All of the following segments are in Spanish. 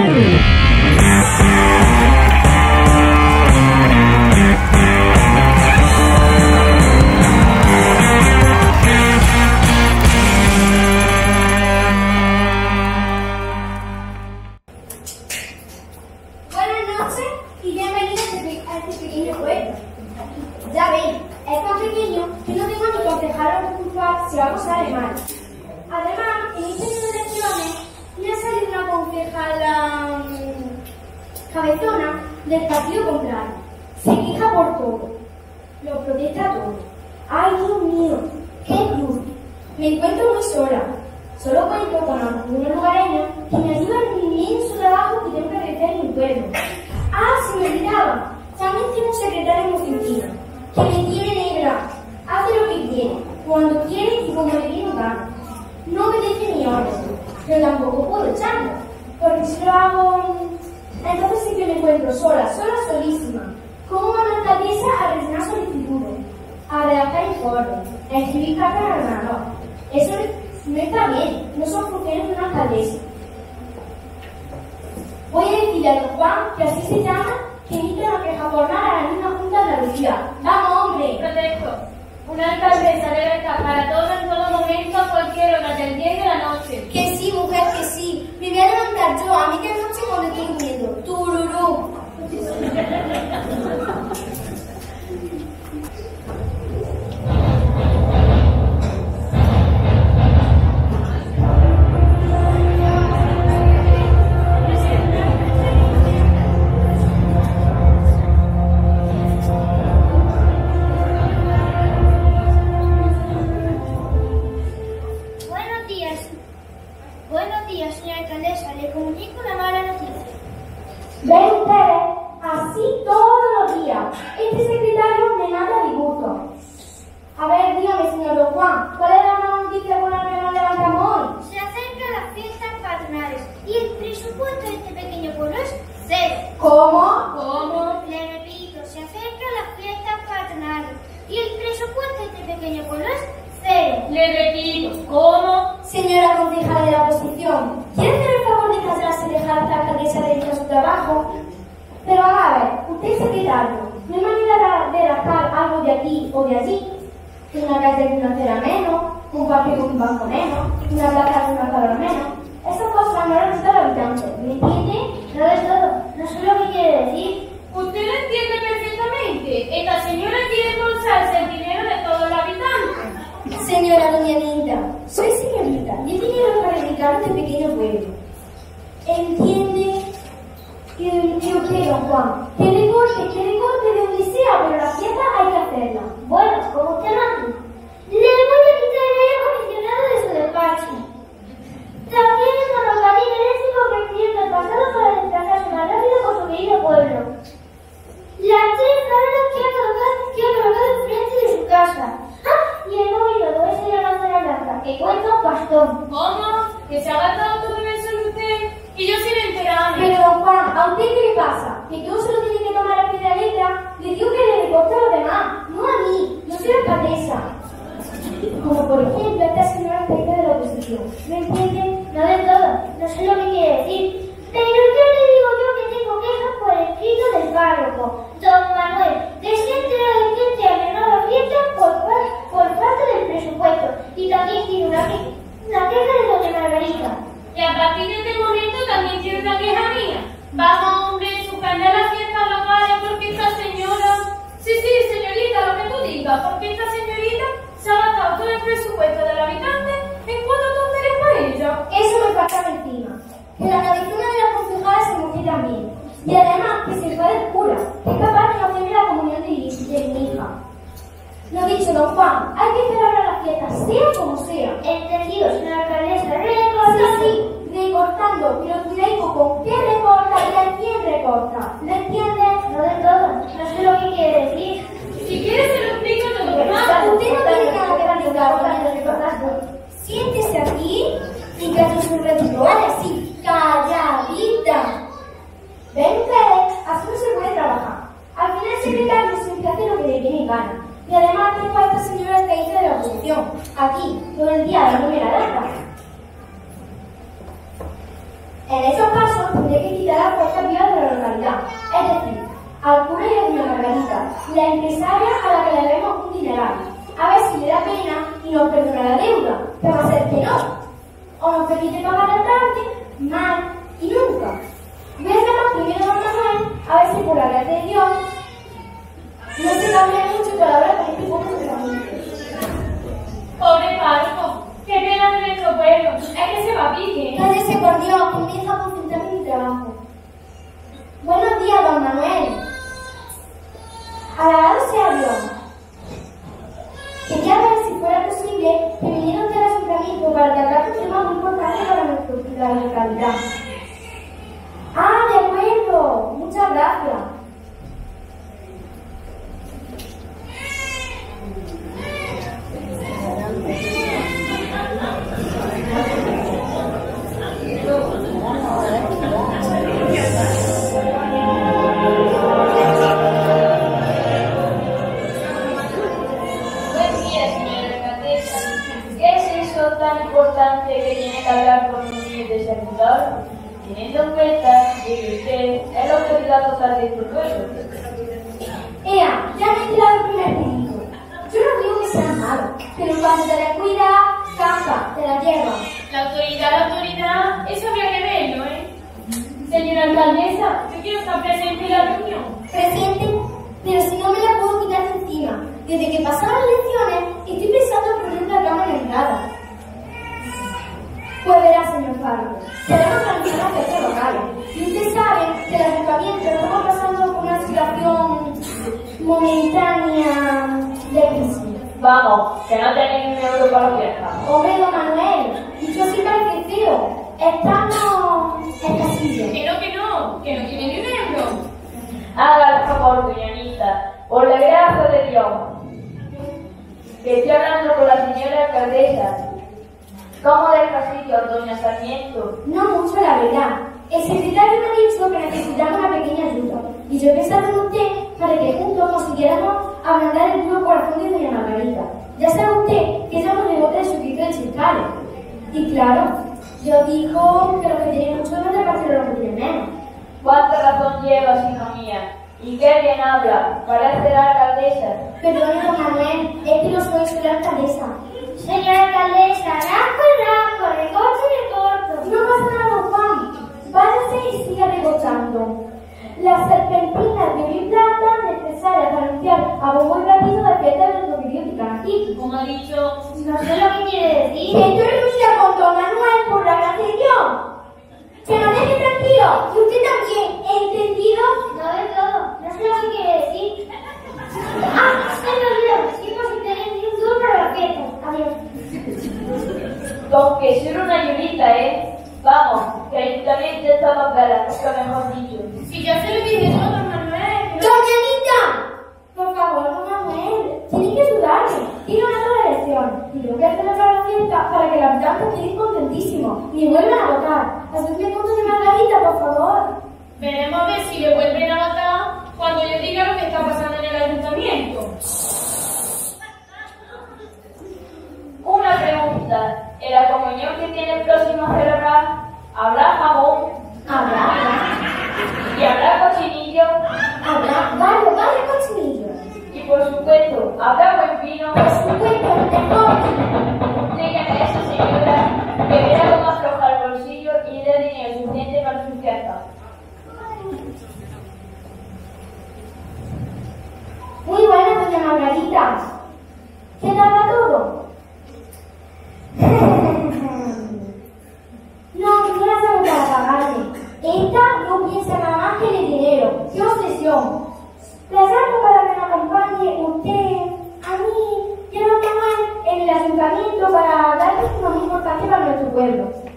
Woo! Por todo, lo protesta todo. ¡Ay, Dios mío! ¡Qué cruz! Me encuentro muy sola. Solo cuento con algunos lugareños que me ayudan en el inmenso trabajo que tengo que realizar en mi pueblo. ¡Ah, se me olvidaba! También tengo un secretario en oficina, que me tiene negra. Hace lo que quiere, cuando quiere y como le viene. No obedece ni orden, pero tampoco puedo echarlo, porque si lo hago, entonces sí que me encuentro sola, sola, solísima. Como una alcaldesa a rellenar solicitudes, a redactar informes, a escribir cartas al ganador. Eso no está bien, no son funciones de una alcaldesa. Voy a decirle a don Juan, que así se llama, que emite una queja formal a la misma Junta de Andalucía. ¡Vamos, hombre! Protesto. Una alcaldesa debe estar para todo en todo momento, a cualquier hora del día y de la noche. Que sí, mujer, que sí. Me voy a levantar yo, a mí que noche cuando estoy durmiendo. Tururú. です。Y el presupuesto de este pequeño pueblo es cero. Le repito, ¿cómo? Señora concejala de la oposición, ¿quiere hacer el favor de callarse y dejar a esta alcaldesa dedicar su trabajo? Pero a ver, usted es secretario, ¿no hay manera de rascar algo de aquí o de allí? Una calle con una acera menos, un parque con un banco menos, una plaza con una palabra menos. Esas cosas no las necesita el habitante, ¿me entiende? No de todo, no sé lo que quiere decir. Usted lo entiende perfectamente. Esta señora quiere embolsarse el dinero de todos los habitantes. Señora Doña Linda, soy señorita y he venido para dedicar a este pequeño pueblo. ¿Entiende? Que, usted, don Juan, que recorte, que recorte de donde sea, pero la fiesta hay que hacerla. Bueno, como usted manda. Le voy a quitar el aire acondicionado de su despacho. También el ferrocarril eléctrico que el pasado para desplazarse más rápido por su querido pueblo. Farolas que ha colocado, que ha colocado enfrente de su casa. ¡Ah! Y el hilo ese de la manzana blanca, que cuenta un bastón. ¿Cómo? ¿Que se ha gastado todo eso en usted? Y yo sin enterarme. Pero Juan, ¿a usted qué le pasa? ¿Que todo se lo tiene que tomar la letra? Le digo que le recorte a los demás, no a mí. Yo soy la alcaldesa. Como por ejemplo esta señora que de la oposición. ¿Me entienden? No de todo, no sé lo que quiere decir. Pero yo le digo yo que tengo quejas por escrito del párroco, don Manuel, que se enterado que este año no fiesta por, por falta del presupuesto. Y también tiene una, una queja de doña Margarita. Y a partir de este momento también tiene una queja mía. Vamos, hombre, suspender las fiestas locales porque esta señora... Sí, sí, señorita, lo que tú digas, porque esta señorita se ha gastado todo el presupuesto del habitante en cuatro tonterías para ella. Eso me faltaba encima. La cabezona de la concejala se moje también. Y además que se fue del cura, que es capaz de no hacerme la comunión de, mi- de mi hija. Lo dicho, don Juan, hay que celebrar la fiesta, sea como sea. Entendido, señora alcaldesa, Sí, recorta. sí, recortando, pero cuidado con qué recorta y a quién recorta. ¿Lo entiendes? No de todo, no sé lo que quiere decir. Si quieres se lo explico todo lo. Usted no tiene nada que. Cuando te descuida, campa, te la lleva. La autoridad, la autoridad, eso habría que verlo, ¿eh? Señora alcaldesa, yo quiero estar presente en la reunión. Presente, pero si no me la puedo quitar de encima. Desde que pasaron las elecciones, estoy pensando en poner una cámara en la entrada. Pues verá, señor párroco, queremos organizar las fiestas locales. Y usted sabe que el ayuntamiento estamos pasando por una situación momentánea de crisis. Vamos, que no tenéis un euro para la fiesta. Hombre, don Manuel, dicho así parece feo. Estamos escasillos. Que no, que no, que no tiene ni un euro. Haga el favor, doña Anita, por la gracia de Dios. Que estoy hablando con la señora alcaldesa. ¿Cómo deja sitio a doña Sarmiento? No mucho, la verdad. El secretario me ha dicho que necesitamos una pequeña ayuda. Y yo he pensado en usted para que juntos consiguiéramos ablandar el duro corazón de doña Margarita. Ya sabe usted que ella nos devota de su grito de chiscales. Y claro, yo digo que los que tienen mucho repartir a los que tienen menos. ¿Cuánta razón llevas, hija mía? ¿Y qué bien habla? Parece la alcaldesa. Perdone, don Manuel, es que no soy, soy la alcaldesa. Señora alcaldesa, rasco y rasco, recorto y recorto. No pasa nada, don Juan. Váyase y Las serpentinas de mi plata necesarias para anunciar a bombo y platillo la fiesta de nuestro querido Ticanti. Como ha dicho, No sé lo que quiere decir. Que yo renuncia con don Manuel por la gracia de Dios. Que nos deje tranquilo. Y usted también, ¿entendido? No de todo. No sé lo que quiere decir. Ah, se me olvidó. Sí, pues si tenéis ni un duro para la fiesta. Adiós. Con que ser una ayudita, ¿eh? Vamos, que el ayuntamiento está más barato, que mejor dicho. si ya se lo dije yo, don Manuel. ¡Doña! Por favor, don Manuel, tiene que ayudarme. Tiene una sola elección. Y tengo que celebrar la fiesta para que los habitantes queden contentísimos y vuelvan a votar. Hacedme con doña Margarita, por favor. Veremos a ver si le vuelven a votar cuando yo diga lo que está pasando en el ayuntamiento. Una pregunta. ¿En la comunión que tiene próximo a celebrar, La saco para que me acompañe usted, a mí Manuel en el ayuntamiento para darles una muy importante para nuestro pueblo.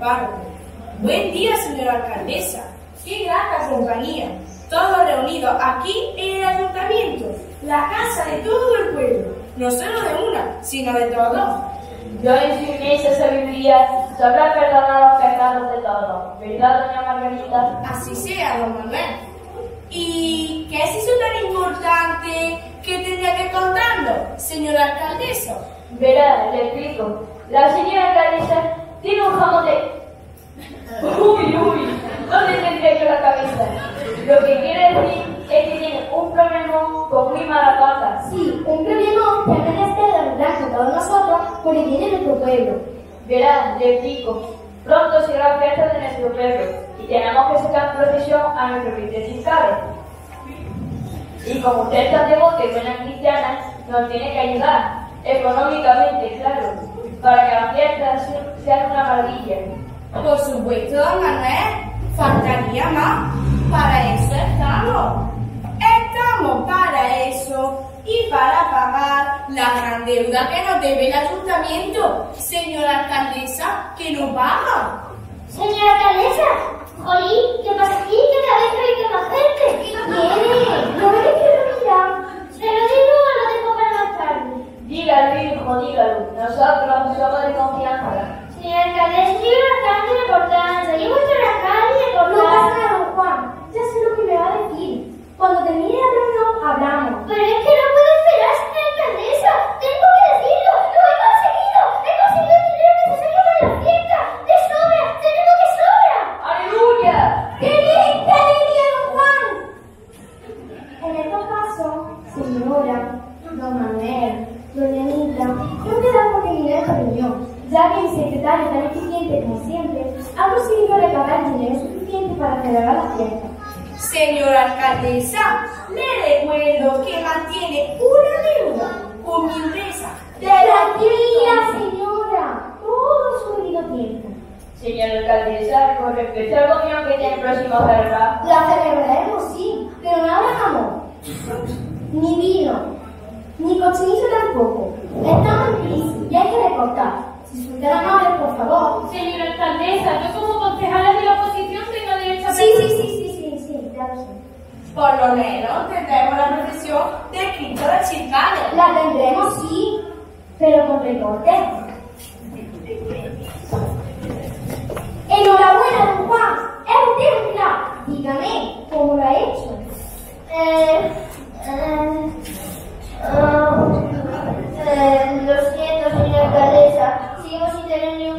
Buen día, señora alcaldesa. Qué grata compañía. Todos reunidos aquí en el ayuntamiento, la casa de todo el pueblo. no solo de una, sino de todos. Yo en su inmensa sabiduría sabrá perdonar los pecados de todos. ¿Verdad, doña Margarita? Así sea, don Manuel. ¿Y qué es eso tan importante que tendría que contarlo, señora alcaldesa? Verá, le explico. La señora alcaldesa tiene un jamón de... Uy, uy, ¿dónde tendría yo la cabeza? Lo que quiere decir es que tiene un problema con muy mala pata. Sí, un problema que apenas te de con todos nosotros porque tiene nuestro pueblo. Verá, le explico. Pronto será la fiesta de nuestro pueblo y tenemos que sacar procesión a nuestro fiscales. Y como usted está devoto y buena cristiana, nos tiene que ayudar, económicamente, claro, para que la fiesta sea una maravilla. Por supuesto, don Manuel, faltaría más. Para eso estamos. Estamos para eso y para pagar la gran deuda que nos debe el ayuntamiento. Señora alcaldesa, que nos paga. Señora alcaldesa, Jolín, ¿qué pasa aquí? Que cada vez hay más gente. ¿Qué viene? ¿No me quiero mirar? ¿Se lo digo o lo dejo para más tarde? Dígalo, hijo, dígalo. Nosotros somos de confianza. Señora alcaldesa, yo bastante importancia. Yo vuestro alcalde de No pasa nada, Juan. Ya sé lo que me va a decir. Cuando termine la reunión, hablamos. Pero es que no puedo esperar, señora alcaldesa. Tengo que decirlo. Lo he conseguido. He conseguido el dinero necesario para la fiesta. De sobra. Tenemos de sobra. ¡Aleluya! ¡Qué bien! ¡Qué alegría, don Juan! En estos casos, señora, don Manuel, doña Anita, no queda por terminar esta reunión, ya que mi secretario tan eficiente como siempre ha conseguido recabar el dinero la fiesta. Señora alcaldesa, le recuerdo que mantiene una deuda con mi empresa. ¡Tranquila, señora! Todo su debido tiempo. Señora alcaldesa, con respecto al comunión que tiene el próximo ¿verdad? La celebraremos, sí, pero no habrá jamón, ni vino, ni cochinillo tampoco. Estamos en crisis y hay que recortar. Si tan amables, por favor. Señora alcaldesa, yo como concejala de la oposición tengo derecho a... Sí, sí, sí, sí, sé. Por lo menos tendremos la profesión de Cristo de Chircales. La tendremos, sí, pero con recorte. Enhorabuena, don Juan. Es un crack. Dígame, ¿cómo lo ha hecho? Eh, eh, ah, eh, lo siento, señora alcaldesa. Sigo sin tener ni